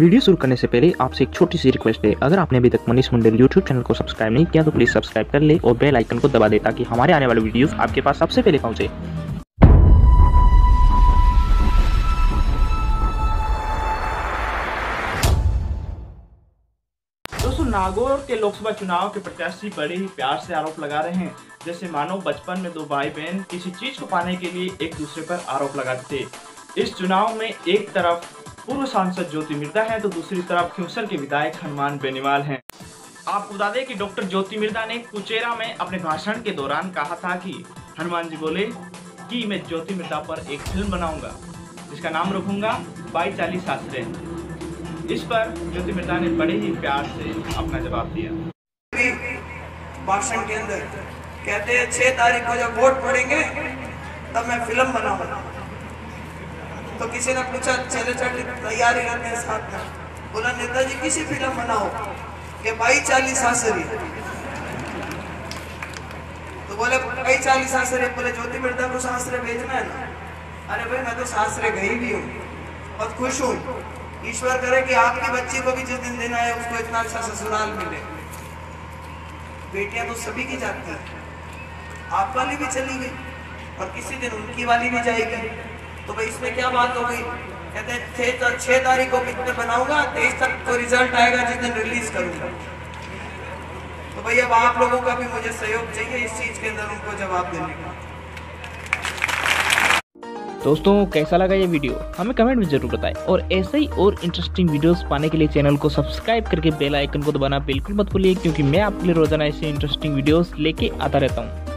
Video शुरू करने से पहले आपसे एक छोटी सी रिक्वेस्ट है। अगर आपने अभी तक मनीष मंडल यूट्यूब चैनल को सब्सक्राइब नहीं किया तो प्लीज़ सब्सक्राइब कर ले और बेल आइकन को दबा दे ताकि हमारे आने वाले वीडियोस आपके पास सबसे पहले पहुँचे। नागौर के लोकसभा चुनाव के प्रत्याशी बड़े ही प्यार से आरोप लगा रहे हैं। जैसे मानो बचपन में दो भाई बहन किसी चीज़ को पाने के लिए एक दूसरे पर आरोप लगाते थे। इस चुनाव में एक तरफ़ पूर्व सांसद ज्योति मिर्दा है तो दूसरी तरफ़ खिमसर के विधायक हनुमान बेनीवाल हैं। आपको बता दें कि डॉक्टर ज्योति मिर्दा ने कुचेरा में अपने भाषण के दौरान कहा था कि, हनुमान जी बोले कि मैं ज्योति मिर्दा पर एक फ़िल्म बनाऊँगा, जिसका नाम रखूँगा बाई चालीस आश्रय इस पर ज्योति मिर्दा ने बड़े ही प्यार से अपना जवाब दिया। भाषण के अंदर कहते हैं, छह तारीख को जब वोट पड़ेंगे, तब मैं फ़िल्म बनाऊँगा। तो किसी ने पूछा, चले चले तैयारी करते हैं साथ में। बोला, नेताजी, किसी फ़िल्म बनाओ कि भाई चालीस आसरी तो बोले भाई चालीस आसरे बोले, ज्योति मिर्दा को शास्त्र भेजना है ना? अरे भाई, मैं तो शास्त्र गई भी हूँ, बहुत खुश हूँ। ईश्वर करे कि आपकी बच्ची को भी जिस दिन देना है, उसको इतना अच्छा ससुराल मिले। बेटियाँ तो सभी की जाती हैं। आप वाली भी चली गई और किसी दिन उनकी वाली भी जाएगी। तो भाई इसमें क्या बात हो गई? कहते हैं, छह तारीख को पिक्चर बनाऊँगा? तेईस तक को रिज़ल्ट आएगा जिस दिन रिलीज़ करूँगा। तो भाई अब आप लोगों का भी मुझे सहयोग चाहिए इस चीज़ के अंदर उनको जवाब देने का। दोस्तों, कैसा लगा ये वीडियो? हमें कमेंट में ज़रूर बताएँ और ऐसे ही और इंटरेस्टिंग वीडियोस पाने के लिए चैनल को सब्सक्राइब करके बेल आइकन को दबाना बिल्कुल मत भूलिए क्योंकि मैं आपके लिए रोज़ाना ऐसे इंटरेस्टिंग वीडियोस लेके आता रहता हूँ।